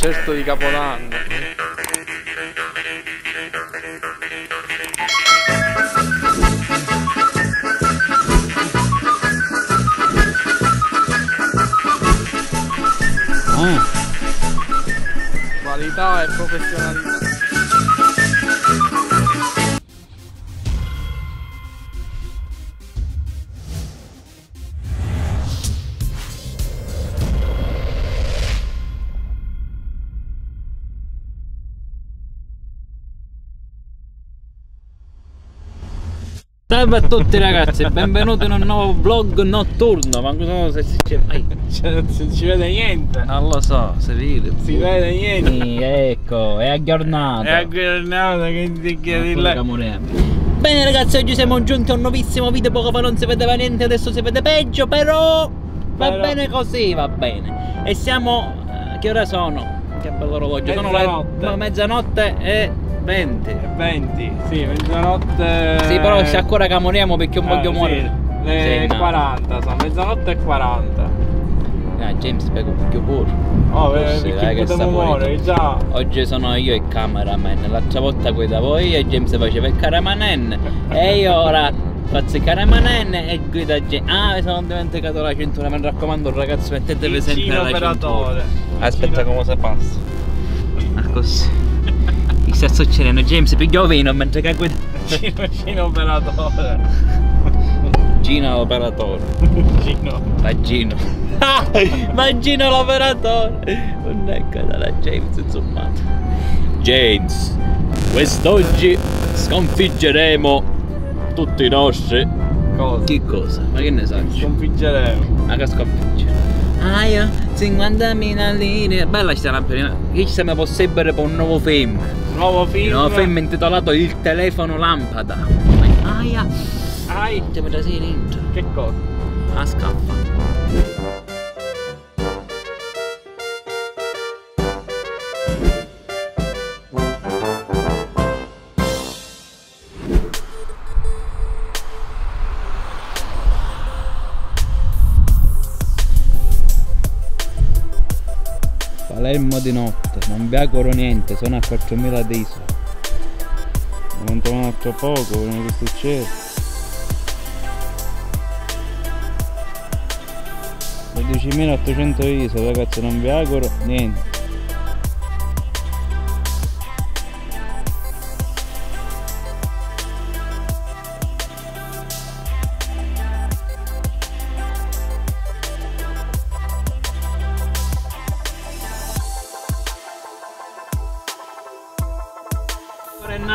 concerto di Capodanno. Ah, Qualità e professionalità. Salve a tutti ragazzi, benvenuti in un nuovo vlog notturno. Ma cosa se si mai? Cioè, non si vede niente. Non lo so, si vede. Si vede niente. Sì, ecco, è aggiornato. È aggiornato che ti chiedi là. Bene ragazzi, oggi siamo giunti a un nuovissimo video, poco fa non si vedeva niente, adesso si vede peggio, però va Però- bene così, va bene. E siamo... eh, che ore sono? Che bello orologio, sono le Mezzanotte. ma- mezzanotte e 20. 20, sì, mezzanotte. Sì, però se ancora che moriamo perché non Eh, voglio sì, morire. Le nato. 40, sono mezzanotte e 40. Ah, James spiego più pure. Oh, Sì, perché dai, che muovere già. Oggi sono io il cameraman, l'altra volta guidavo io e James faceva il cameraman e io ora il cameraman e guida James. Ah, mi sono dimenticato la cintura, mi raccomando ragazzi mettetevi sempre la operatore. cintura. Aspetta come si passa. Ah, così. Mi sta succedendo James, piglio vino mentre che guida. Cino, cino operatore. Gino l'operatore. Cino. Maggino. Maggino l'operatore. Un ecco dalla James insomma. James, quest'oggi sconfiggeremo tutti i nostri. Cosa? Che cosa? Ma che ne sai? Sconfiggeremo. Ma che sconfiggere? Ah, io 50.000 lire. Bella sta lampadina. Che ci sembra possibile per un nuovo film. Nuovo film. Un nuovo film intitolato Il telefono lampada. Ja. Ai, dentro. che cosa? A scappa. Di notte, non vi auguro niente, sono a 4000 di isola. Non torno tra poco, vediamo che succede. 12.800 ISO ragazzi non vi auguro niente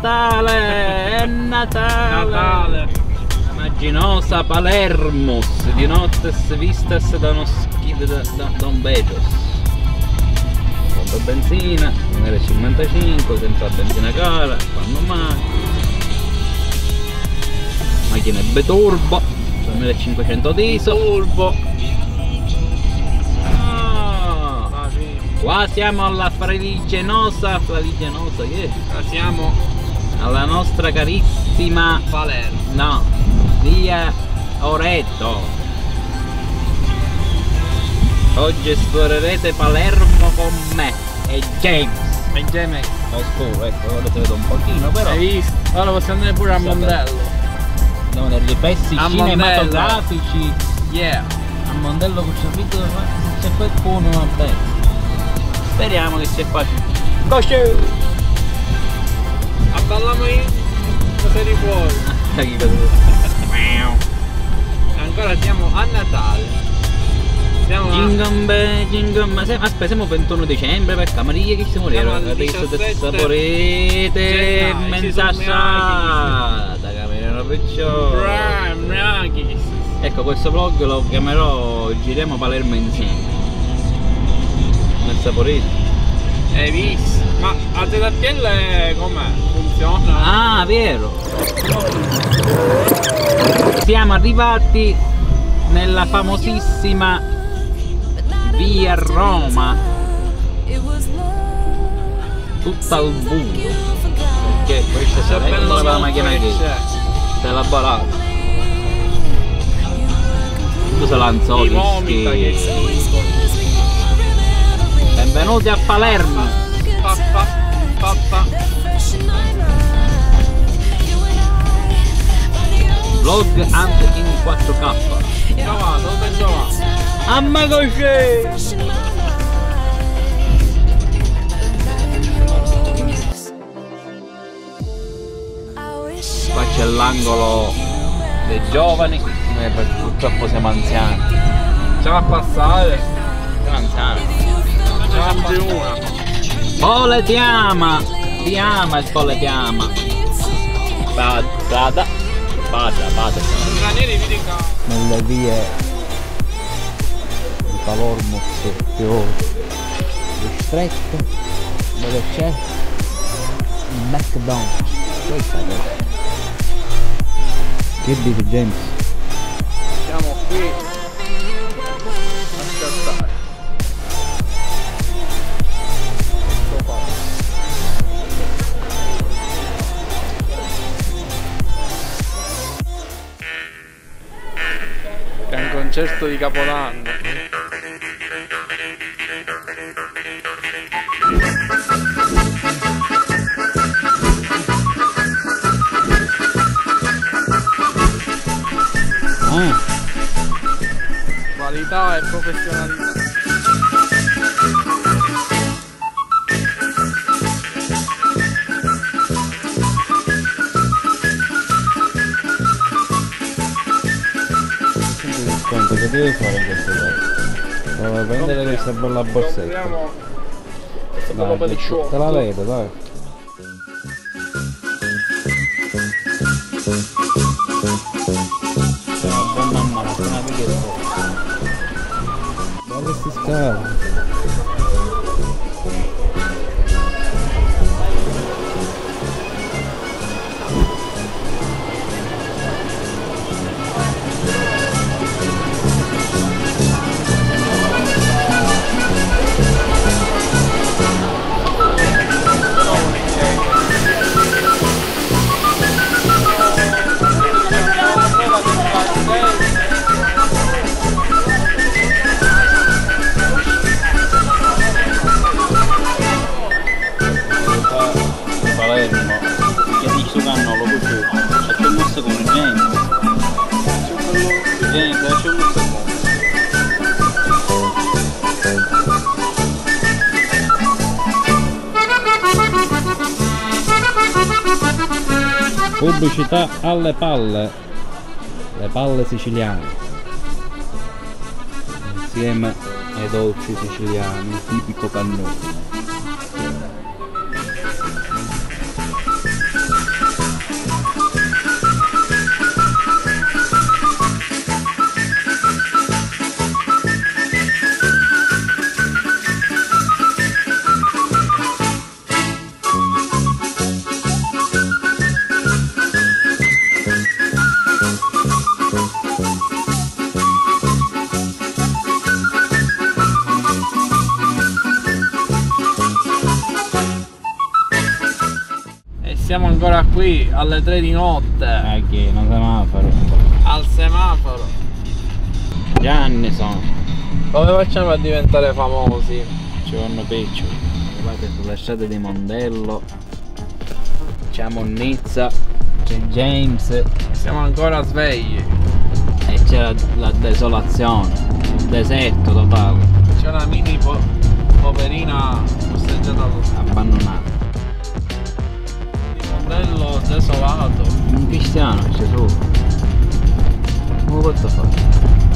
Natale, è Natale. Natale. La Immaginosa Palermo, di nottes vistas da uno skid da, da, da un Bezos. Compro benzina, 1,55 senza benzina cara, quando mai. Macchina B-Turbo, 1500 diesel. Turbo. Ah, qua siamo alla fraligenosa, fraligenosa che è? Ah, Siamo Alla nostra carissima Palermo. No, via Oreto. Oggi esplorerete Palermo con me e James. Benjamin. Oscuro, ecco, ora ti vedo un pochino, però Hai visto? Ora possiamo andare pure a Vabbè. Mondello. andiamo nei riflessi A cinematografici Yeah. a Mondello ma se c'è qualcuno va bene. Speriamo che sia qua. Cosce! Abballiamo i cosa di fuori. Ancora siamo a Natale. Siamo a Jingle bell, jingle ma se- aspetta siamo 21 dicembre per Maria che siamo lì? Adesso 17 saporete mezza perciò Prime Ragis. ecco questo vlog lo chiamerò Giriamo Palermo insieme. Nel saporete. Hai visto? Ma a ZTL com'è? Funziona? ah vero siamo arrivati nella famosissima via Roma tutta al buio perché questa bello la macchina che c'è. della barata che benvenuti Benvenuti a Palermo. Pappa, pappa. Vlog anche in 4K. Giova, dove giova? Amma così! Qua c'è l'angolo dei giovani, noi purtroppo siamo anziani. C'è a passare. Siamo anziani. C'è anche una. Pole ti ama! Ti ama il pole ti ama! Vada. Stranieri vi dica. Nelle vie di Palermo più ristrette dove c'è il McDonald's. Questa è Che dici James? Siamo qui concerto di Capodanno. Ah, Qualità e professionalità. Devi fare questo? Devo prendere questa bella borsetta. Pellicciotto. te la vedo, dai. Pubblicità alle palle le palle siciliane. Insieme ai dolci siciliani tipico cannone qui alle 3 di notte. Eh che non semaforo. Al semaforo. Gianni sono. Come facciamo a diventare famosi? Ci vanno piccioli. Guardate sulle strade di Mondello. C'è Monnizza. C'è James. Siamo ancora svegli. E c'è la, la desolazione. Il deserto totale. C'è una mini po- poverina posteggiata Abbandonata. Modello desolato. Un cristiano c'è su. Come posso fare?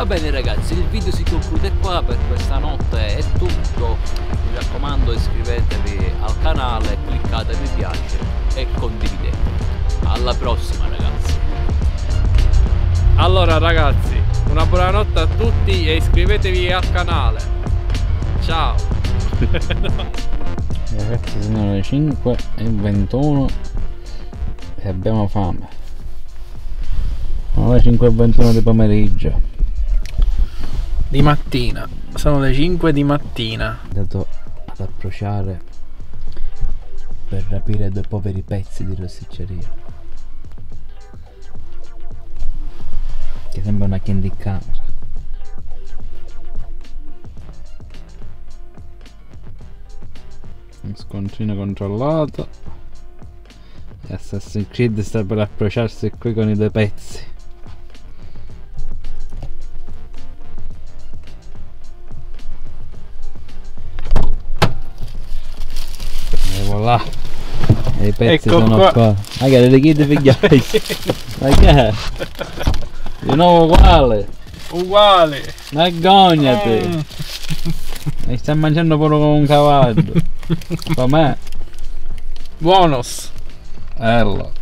Va bene ragazzi, il video si conclude qua, per questa notte è tutto. Mi raccomando iscrivetevi al canale, cliccate mi piace e condividete. Alla prossima ragazzi. Allora ragazzi, una buonanotte a tutti e iscrivetevi al canale. Ciao. Ragazzi sono le 5 e 21 e abbiamo fame. Sono le 5 e 21 di pomeriggio. Di mattina, sono le 5 di mattina. Andato ad approcciare per rapire due poveri pezzi di rossicceria. Che sembra una candy camera. Un scontrino controllato. E Assassin's Creed sta per approcciarsi qui con i due pezzi. E voilà. E i pezzi Ecco sono qua. qua. Magari le chiedi figlioli. Ma che è? Di nuovo uguale. Uguale. Vergognati. Mm. Mi stai mangiando pure come un cavallo. Com'è? Buonos. Bello.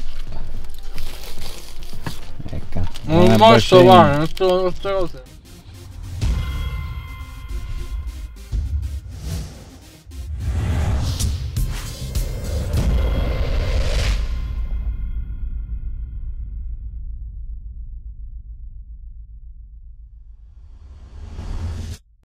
Ecco. Non posso bacina. fare, queste cose.